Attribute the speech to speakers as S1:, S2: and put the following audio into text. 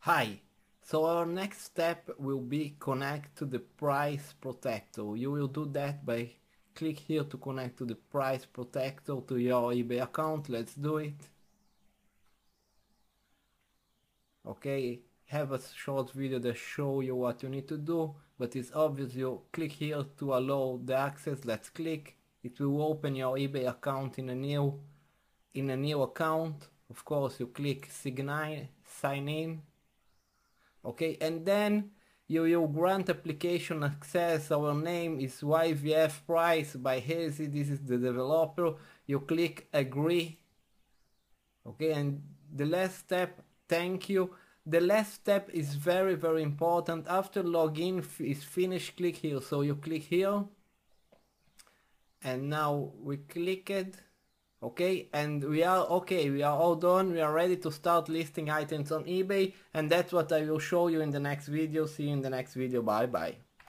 S1: Hi! So our next step will be connect to the price protector. You will do that by click here to connect to the price protector to your eBay account. Let's do it. Okay, have a short video that show you what you need to do, but it's obvious you click here to allow the access. Let's click. It will open your eBay account in a new in a new account. Of course, you click sign in, sign in okay and then you will grant application access. Our name is YVF price. By Hazy this is the developer. You click agree. Okay and the last step thank you. The last step is very very important. After login is finished click here. So you click here. And now we click it okay and we are okay we are all done. We are ready to start listing items on ebay and that's what i will show you in the next video. See you in the next video. Bye bye